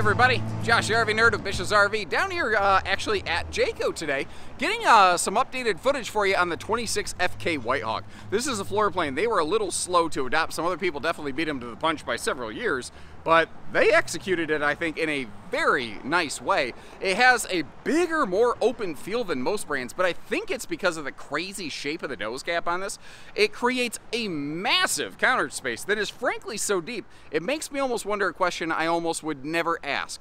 everybody, Josh the RV Nerd of Bish's RV down here uh, actually at Jayco today getting uh, some updated footage for you on the 26 FK Whitehawk. This is a floor plane. They were a little slow to adopt. Some other people definitely beat them to the punch by several years, but they executed it, I think, in a very nice way. It has a bigger, more open feel than most brands, but I think it's because of the crazy shape of the nose cap on this. It creates a massive counter space that is frankly so deep, it makes me almost wonder a question I almost would never ask. Ask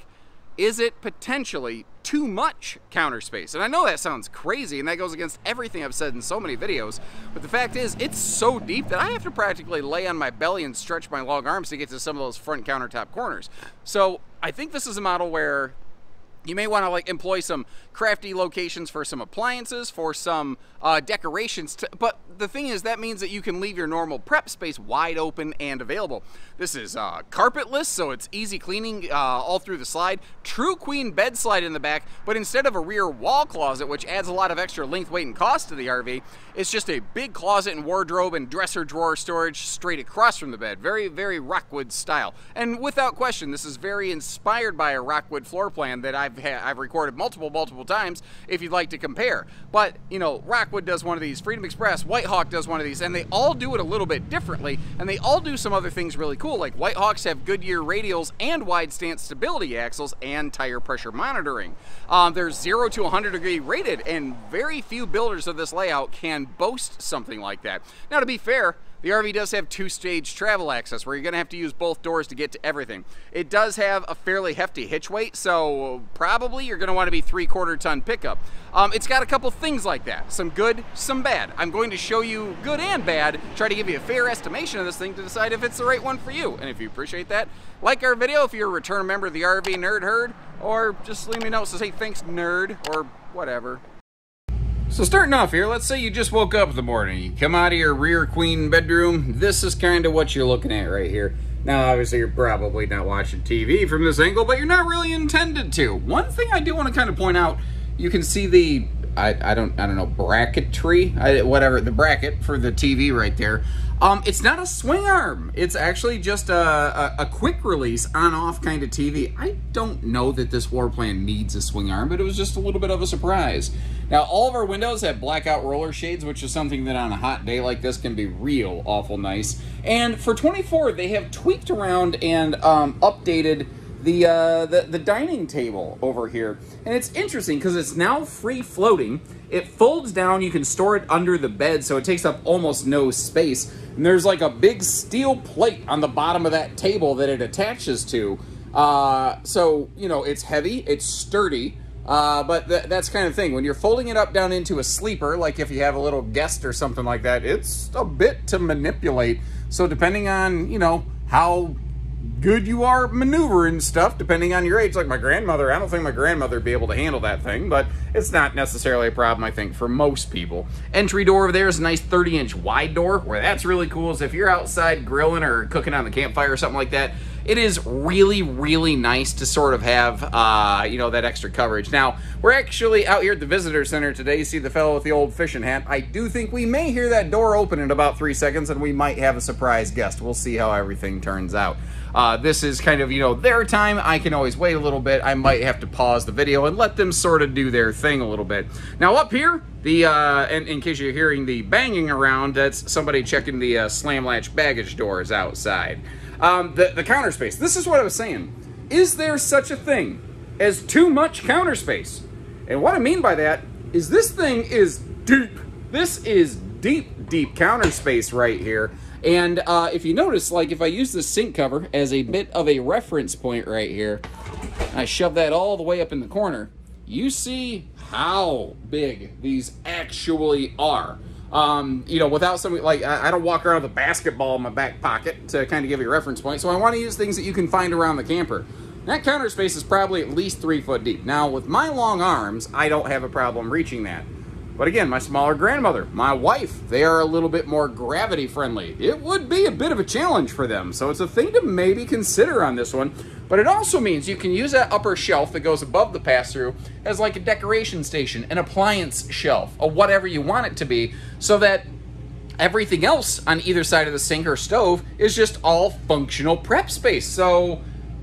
is it potentially too much counter space? And I know that sounds crazy and that goes against everything I've said in so many videos, but the fact is it's so deep that I have to practically lay on my belly and stretch my long arms to get to some of those front countertop corners. So I think this is a model where you may want to like employ some crafty locations for some appliances, for some uh, decorations. To, but the thing is, that means that you can leave your normal prep space wide open and available. This is uh, carpetless, so it's easy cleaning uh, all through the slide. True queen bed slide in the back, but instead of a rear wall closet, which adds a lot of extra length, weight, and cost to the RV, it's just a big closet and wardrobe and dresser drawer storage straight across from the bed. Very, very Rockwood style. And without question, this is very inspired by a Rockwood floor plan that I've I've recorded multiple, multiple times if you'd like to compare. But, you know, Rockwood does one of these, Freedom Express, Whitehawk does one of these, and they all do it a little bit differently, and they all do some other things really cool. Like Whitehawks have Goodyear radials and wide stance stability axles and tire pressure monitoring. Um, they're 0 to 100 degree rated, and very few builders of this layout can boast something like that. Now, to be fair, the RV does have two-stage travel access where you're going to have to use both doors to get to everything. It does have a fairly hefty hitch weight, so probably you're going to want to be three-quarter ton pickup. Um, it's got a couple things like that, some good, some bad. I'm going to show you good and bad, try to give you a fair estimation of this thing to decide if it's the right one for you. And if you appreciate that, like our video if you're a return member of the RV Nerd Herd, or just leave me a note to say thanks nerd, or whatever. So starting off here, let's say you just woke up in the morning. You come out of your rear queen bedroom. This is kind of what you're looking at right here. Now, obviously, you're probably not watching TV from this angle, but you're not really intended to. One thing I do want to kind of point out, you can see the I, I don't I don't know bracketry, I, whatever the bracket for the TV right there. Um, it's not a swing arm. It's actually just a, a, a quick release on-off kind of TV. I don't know that this plan needs a swing arm, but it was just a little bit of a surprise. Now, all of our windows have blackout roller shades, which is something that on a hot day like this can be real awful nice. And for 24, they have tweaked around and um, updated the, uh, the, the dining table over here. And it's interesting because it's now free floating. It folds down, you can store it under the bed, so it takes up almost no space. And there's like a big steel plate on the bottom of that table that it attaches to. Uh, so, you know, it's heavy, it's sturdy, uh, but th that's kind of thing. When you're folding it up down into a sleeper, like if you have a little guest or something like that, it's a bit to manipulate. So depending on, you know, how good you are maneuvering stuff depending on your age. Like my grandmother, I don't think my grandmother would be able to handle that thing, but it's not necessarily a problem, I think, for most people. Entry door over there is a nice 30 inch wide door, where that's really cool is if you're outside grilling or cooking on the campfire or something like that, it is really, really nice to sort of have, uh, you know, that extra coverage. Now, we're actually out here at the visitor center today. You see the fellow with the old fishing hat. I do think we may hear that door open in about three seconds, and we might have a surprise guest. We'll see how everything turns out. Uh, this is kind of, you know, their time. I can always wait a little bit. I might have to pause the video and let them sort of do their thing a little bit. Now up here, the uh, and in case you're hearing the banging around, that's somebody checking the uh, slam latch baggage doors outside. Um, the, the counter space. This is what I was saying. Is there such a thing as too much counter space? And what I mean by that is this thing is deep. This is deep, deep counter space right here. And uh, if you notice, like if I use the sink cover as a bit of a reference point right here, I shove that all the way up in the corner, you see how big these actually are. Um, you know, without something like I, I don't walk around with a basketball in my back pocket to kind of give you a reference point. So I want to use things that you can find around the camper. That counter space is probably at least three foot deep. Now, with my long arms, I don't have a problem reaching that. But again, my smaller grandmother, my wife, they are a little bit more gravity friendly. It would be a bit of a challenge for them, so it's a thing to maybe consider on this one. But it also means you can use that upper shelf that goes above the pass-through as like a decoration station, an appliance shelf, or whatever you want it to be, so that everything else on either side of the sink or stove is just all functional prep space. So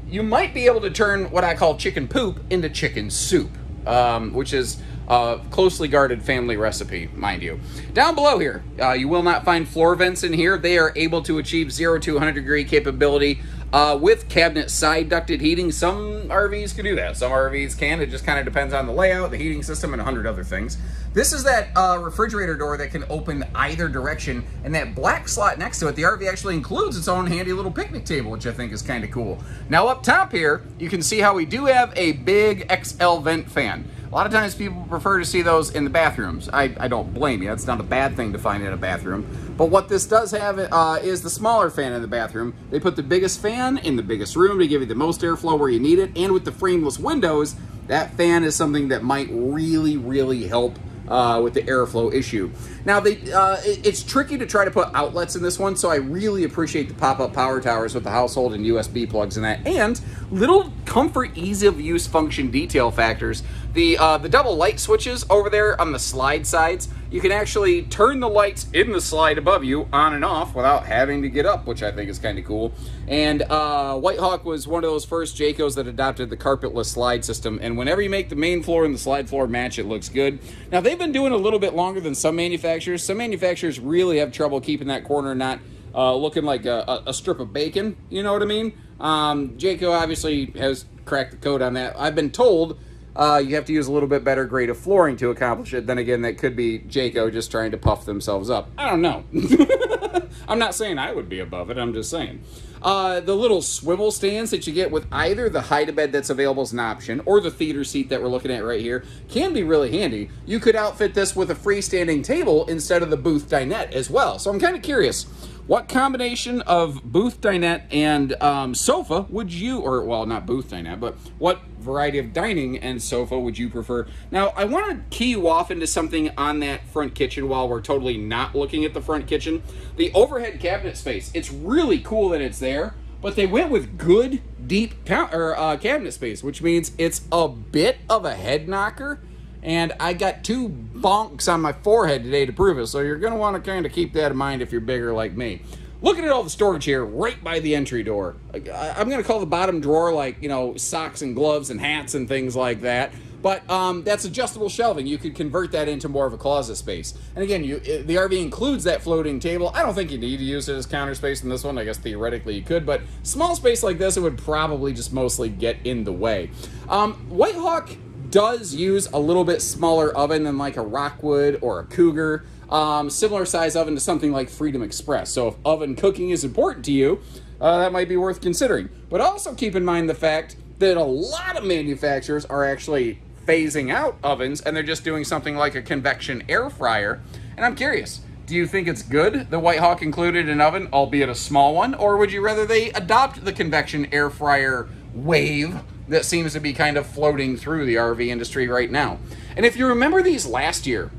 you might be able to turn what I call chicken poop into chicken soup, um, which is a closely guarded family recipe, mind you. Down below here, uh, you will not find floor vents in here. They are able to achieve 0 to 100 degree capability uh, with cabinet side ducted heating. Some RVs can do that. Some RVs can. It just kind of depends on the layout, the heating system, and a hundred other things. This is that uh, refrigerator door that can open either direction, and that black slot next to it, the RV actually includes its own handy little picnic table, which I think is kind of cool. Now up top here, you can see how we do have a big XL vent fan. A lot of times people prefer to see those in the bathrooms. I, I don't blame you. It's not a bad thing to find in a bathroom. But what this does have uh, is the smaller fan in the bathroom. They put the biggest fan in the biggest room to give you the most airflow where you need it. And with the frameless windows, that fan is something that might really, really help uh, with the airflow issue. Now, they, uh, it, it's tricky to try to put outlets in this one, so I really appreciate the pop-up power towers with the household and USB plugs in that, and little comfort, ease of use function detail factors. The, uh, the double light switches over there on the slide sides, you can actually turn the lights in the slide above you on and off without having to get up, which I think is kind of cool. And uh, White Hawk was one of those first Jaycos that adopted the carpetless slide system. And whenever you make the main floor and the slide floor match, it looks good. Now, they've been doing a little bit longer than some manufacturers. Some manufacturers really have trouble keeping that corner not uh, looking like a, a, strip of bacon. You know what I mean? Um, obviously has cracked the code on that. I've been told uh, you have to use a little bit better grade of flooring to accomplish it. Then again, that could be Jayco just trying to puff themselves up. I don't know. I'm not saying I would be above it. I'm just saying. Uh, the little swivel stands that you get with either the hide-a-bed that's available as an option or the theater seat that we're looking at right here can be really handy. You could outfit this with a freestanding table instead of the booth dinette as well. So I'm kind of curious. What combination of booth dinette and um, sofa would you, or well, not booth dinette, but what variety of dining and sofa would you prefer? Now, I want to key you off into something on that front kitchen while we're totally not looking at the front kitchen. The overhead cabinet space, it's really cool that it's there, but they went with good, deep or, uh, cabinet space, which means it's a bit of a head knocker and I got two bonks on my forehead today to prove it. So you're going to want to kind of keep that in mind if you're bigger like me. Looking at all the storage here, right by the entry door. I'm going to call the bottom drawer like, you know, socks and gloves and hats and things like that. But um, that's adjustable shelving. You could convert that into more of a closet space. And again, you, the RV includes that floating table. I don't think you need to use it as counter space in this one. I guess theoretically you could, but small space like this, it would probably just mostly get in the way. Um, White Hawk does use a little bit smaller oven than like a Rockwood or a Cougar. Um, similar size oven to something like Freedom Express. So if oven cooking is important to you, uh, that might be worth considering. But also keep in mind the fact that a lot of manufacturers are actually phasing out ovens and they're just doing something like a convection air fryer. And I'm curious, do you think it's good the White Hawk included an oven, albeit a small one, or would you rather they adopt the convection air fryer wave that seems to be kind of floating through the RV industry right now. And if you remember these last year,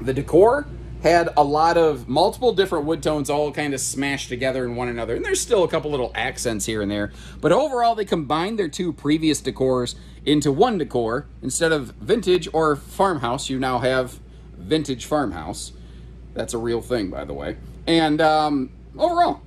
the decor had a lot of multiple different wood tones all kind of smashed together in one another. And there's still a couple little accents here and there. But overall, they combined their two previous decors into one decor. Instead of vintage or farmhouse, you now have vintage farmhouse. That's a real thing, by the way. And um, overall,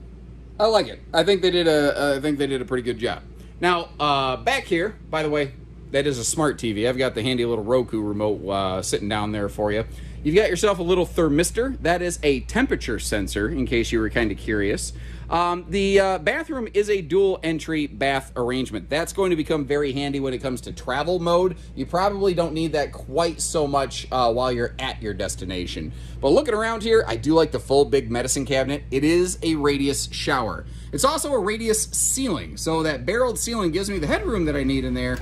I like it. I think they did a. I think they did a pretty good job. Now, uh, back here, by the way, that is a smart TV. I've got the handy little Roku remote uh, sitting down there for you. You've got yourself a little thermistor. That is a temperature sensor, in case you were kind of curious. Um, the uh, bathroom is a dual entry bath arrangement. That's going to become very handy when it comes to travel mode. You probably don't need that quite so much uh, while you're at your destination. But looking around here, I do like the full big medicine cabinet. It is a radius shower. It's also a radius ceiling, so that barreled ceiling gives me the headroom that I need in there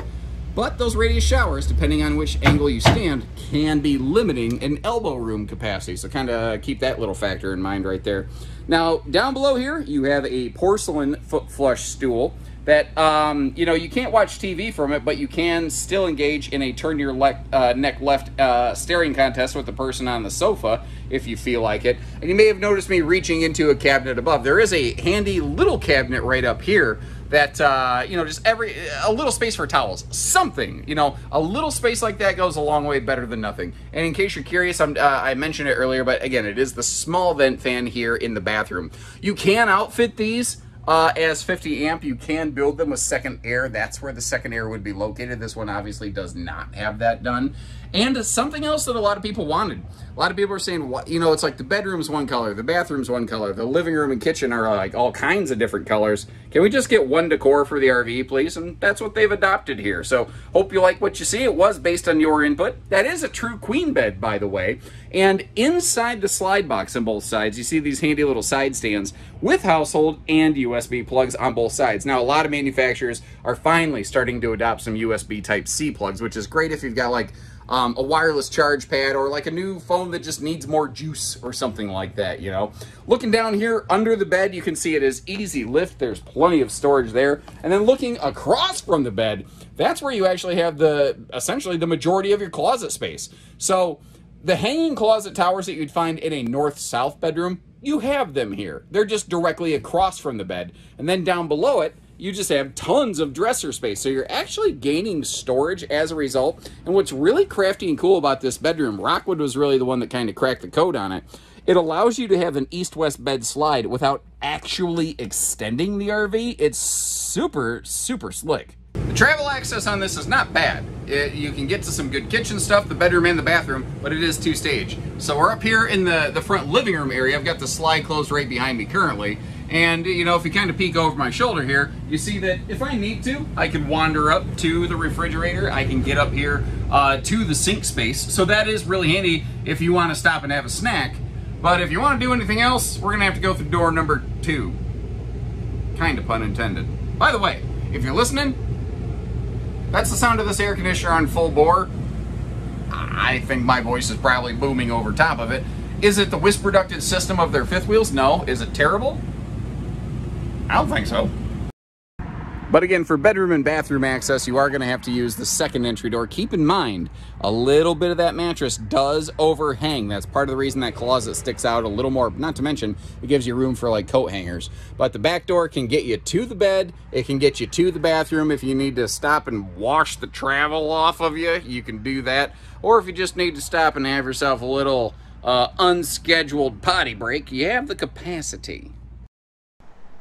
but those radius showers, depending on which angle you stand, can be limiting in elbow room capacity. So kind of keep that little factor in mind right there. Now, down below here, you have a porcelain foot flush stool that, um, you know, you can't watch TV from it, but you can still engage in a turn your uh, neck left uh, staring contest with the person on the sofa if you feel like it. And you may have noticed me reaching into a cabinet above. There is a handy little cabinet right up here that uh, you know just every a little space for towels something you know a little space like that goes a long way better than nothing and in case you're curious uh, i mentioned it earlier but again it is the small vent fan here in the bathroom you can outfit these uh, as 50 amp. You can build them with second air. That's where the second air would be located. This one obviously does not have that done. And something else that a lot of people wanted. A lot of people are saying, you know, it's like the bedroom's one color, the bathroom's one color, the living room and kitchen are like all kinds of different colors. Can we just get one decor for the RV, please? And that's what they've adopted here. So hope you like what you see. It was based on your input. That is a true queen bed, by the way. And inside the slide box on both sides, you see these handy little side stands with household and USB plugs on both sides. Now, a lot of manufacturers are finally starting to adopt some USB Type-C plugs, which is great if you've got like um, a wireless charge pad or like a new phone that just needs more juice or something like that, you know. Looking down here under the bed, you can see it is easy lift. There's plenty of storage there. And then looking across from the bed, that's where you actually have the, essentially the majority of your closet space. So the hanging closet towers that you'd find in a north-south bedroom, you have them here. They're just directly across from the bed. And then down below it, you just have tons of dresser space. So you're actually gaining storage as a result. And what's really crafty and cool about this bedroom, Rockwood was really the one that kind of cracked the code on it. It allows you to have an east-west bed slide without actually extending the RV. It's super, super slick. The travel access on this is not bad. It, you can get to some good kitchen stuff, the bedroom and the bathroom, but it is two-stage. So we're up here in the, the front living room area. I've got the slide closed right behind me currently. And, you know, if you kind of peek over my shoulder here, you see that if I need to, I can wander up to the refrigerator. I can get up here uh, to the sink space. So that is really handy if you want to stop and have a snack. But if you want to do anything else, we're going to have to go through door number two. Kind of pun intended. By the way, if you're listening, that's the sound of this air conditioner on full bore. I think my voice is probably booming over top of it. Is it the whisper ducted system of their fifth wheels? No. Is it terrible? I don't think so. But again, for bedroom and bathroom access, you are going to have to use the second entry door. Keep in mind, a little bit of that mattress does overhang. That's part of the reason that closet sticks out a little more. Not to mention, it gives you room for like coat hangers. But the back door can get you to the bed. It can get you to the bathroom. If you need to stop and wash the travel off of you, you can do that. Or if you just need to stop and have yourself a little uh, unscheduled potty break, you have the capacity.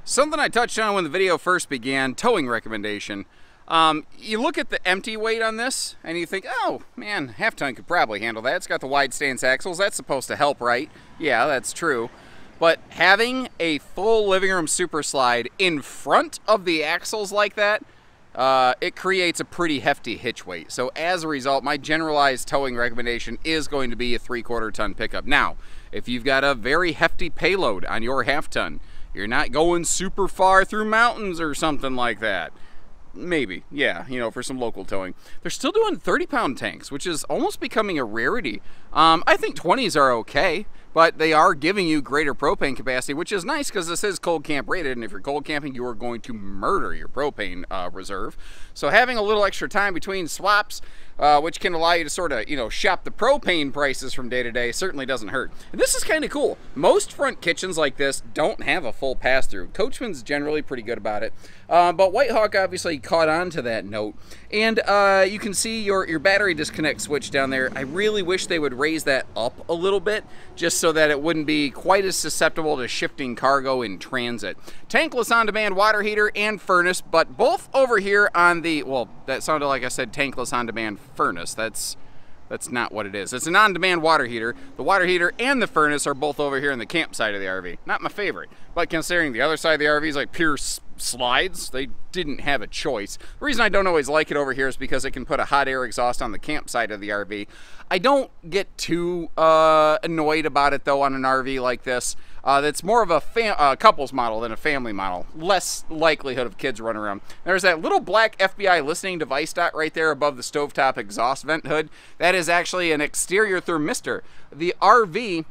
Something I touched on when the video first began, towing recommendation. Um, you look at the empty weight on this and you think, oh man, half ton could probably handle that. It's got the wide stance axles. That's supposed to help, right? Yeah, that's true. But having a full living room super slide in front of the axles like that, uh, it creates a pretty hefty hitch weight. So as a result, my generalized towing recommendation is going to be a three quarter ton pickup. Now, if you've got a very hefty payload on your half ton, you're not going super far through mountains or something like that. Maybe, yeah, you know, for some local towing. They're still doing 30 pound tanks, which is almost becoming a rarity. Um, I think 20s are okay but they are giving you greater propane capacity, which is nice because this is cold camp rated, and if you're cold camping, you are going to murder your propane uh, reserve. So having a little extra time between swaps, uh, which can allow you to sort of, you know, shop the propane prices from day to day, certainly doesn't hurt. And this is kind of cool. Most front kitchens like this don't have a full pass-through. Coachmen's generally pretty good about it, uh, but White Hawk obviously caught on to that note. And uh, you can see your, your battery disconnect switch down there. I really wish they would raise that up a little bit, just so that it wouldn't be quite as susceptible to shifting cargo in transit. Tankless on-demand water heater and furnace, but both over here on the, well, that sounded like I said tankless on-demand furnace. That's that's not what it is. It's an on-demand water heater. The water heater and the furnace are both over here in the campsite of the RV. Not my favorite, but considering the other side of the RV is like pure slides, they didn't have a choice. The reason I don't always like it over here is because it can put a hot air exhaust on the campsite of the RV. I don't get too uh, annoyed about it though on an RV like this. Uh, that's more of a uh, couples model than a family model. Less likelihood of kids running around. There's that little black FBI listening device dot right there above the stovetop exhaust vent hood. That is actually an exterior thermistor. The RV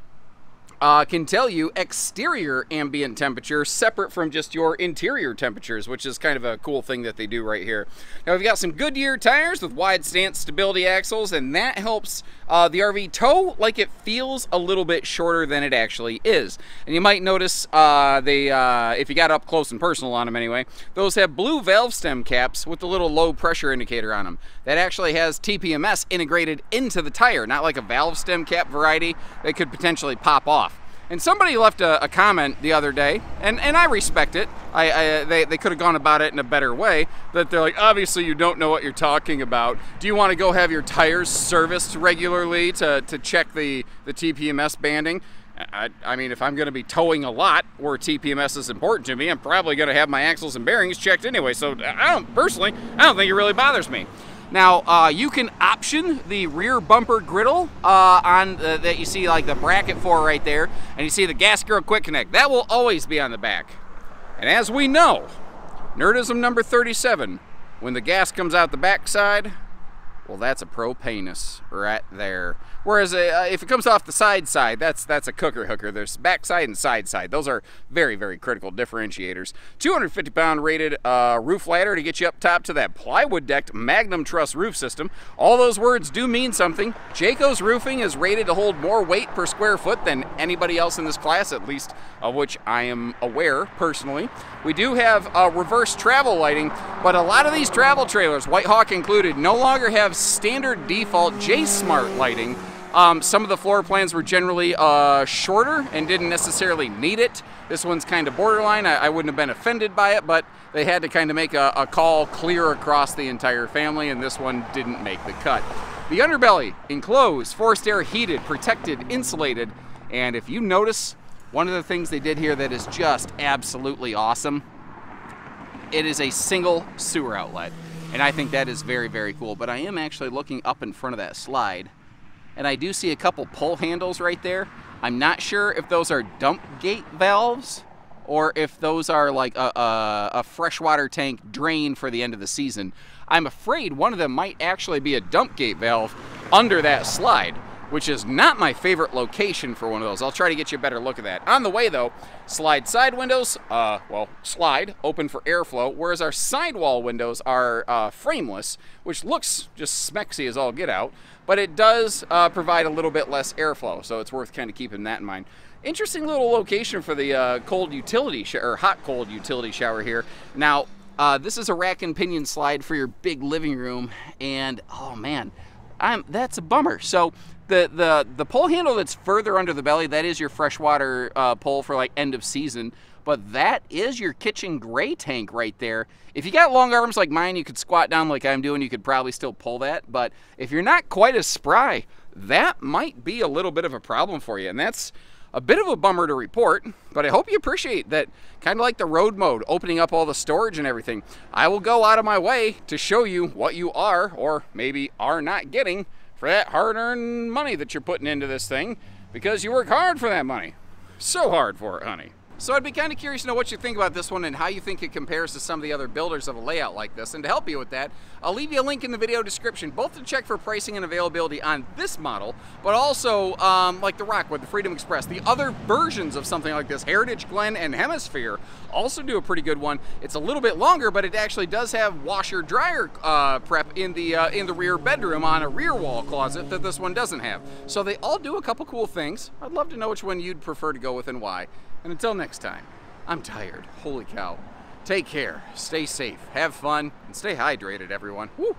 uh, can tell you exterior ambient temperature separate from just your interior temperatures, which is kind of a cool thing that they do right here. Now we've got some Goodyear tires with wide stance stability axles, and that helps uh, the RV tow like it feels a little bit shorter than it actually is. And you might notice uh, they, uh, if you got up close and personal on them anyway, those have blue valve stem caps with the little low pressure indicator on them. That actually has TPMS integrated into the tire, not like a valve stem cap variety that could potentially pop off. And somebody left a, a, comment the other day, and, and I respect it. I, I they, they could have gone about it in a better way. That they're like, obviously you don't know what you're talking about. Do you want to go have your tires serviced regularly to, to check the, the TPMS banding? I, I mean, if I'm going to be towing a lot where TPMS is important to me, I'm probably going to have my axles and bearings checked anyway. So I don't, personally, I don't think it really bothers me. Now, uh, you can option the rear bumper griddle uh, on the, that you see like the bracket for right there, and you see the gas grill quick connect. That will always be on the back. And as we know, nerdism number 37, when the gas comes out the backside, well, that's a propanus right there. Whereas uh, if it comes off the side side, that's that's a cooker hooker. There's backside and side side. Those are very, very critical differentiators. 250 pound rated uh, roof ladder to get you up top to that plywood decked Magnum Truss roof system. All those words do mean something. Jayco's Roofing is rated to hold more weight per square foot than anybody else in this class, at least of which I am aware personally. We do have uh, reverse travel lighting, but a lot of these travel trailers, White Hawk included, no longer have standard default J-Smart lighting. Um, some of the floor plans were generally uh, shorter and didn't necessarily need it. This one's kind of borderline. I, I, wouldn't have been offended by it, but they had to kind of make a, a call clear across the entire family, and this one didn't make the cut. The underbelly, enclosed, forced air heated, protected, insulated, and if you notice, one of the things they did here that is just absolutely awesome, it is a single sewer outlet. And I think that is very, very cool. But I am actually looking up in front of that slide and I do see a couple pull handles right there. I'm not sure if those are dump gate valves or if those are like a, a, a, freshwater tank drain for the end of the season. I'm afraid one of them might actually be a dump gate valve under that slide which is not my favorite location for one of those. I'll try to get you a better look at that. On the way though, slide side windows, uh, well, slide, open for airflow, whereas our sidewall windows are uh, frameless, which looks just smexy as all get out, but it does uh, provide a little bit less airflow, so it's worth kind of keeping that in mind. Interesting little location for the uh, cold utility, or hot cold utility shower here. Now, uh, this is a rack and pinion slide for your big living room, and oh man, I'm, that's a bummer. So the the the pole handle that's further under the belly that is your freshwater uh, pole for like end of season. But that is your kitchen gray tank right there. If you got long arms like mine you could squat down like i'm doing. You could probably still pull that. But if you're not quite as spry that might be a little bit of a problem for you. And that's a bit of a bummer to report, but I hope you appreciate that kind of like the road mode, opening up all the storage and everything. I will go out of my way to show you what you are or maybe are not getting for that hard-earned money that you're putting into this thing because you work hard for that money. So hard for it, honey. So I'd be kind of curious to know what you think about this one and how you think it compares to some of the other builders of a layout like this. And to help you with that, I'll leave you a link in the video description, both to check for pricing and availability on this model, but also um, like the Rockwood, the Freedom Express, the other versions of something like this, Heritage Glen and Hemisphere, also do a pretty good one. It's a little bit longer, but it actually does have washer dryer uh, prep in the uh, in the rear bedroom on a rear wall closet that this one doesn't have. So they all do a couple cool things. I'd love to know which one you'd prefer to go with and why. And until next time, I'm tired. Holy cow. Take care, stay safe, have fun, and stay hydrated, everyone. Woo!